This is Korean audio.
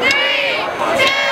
three, two,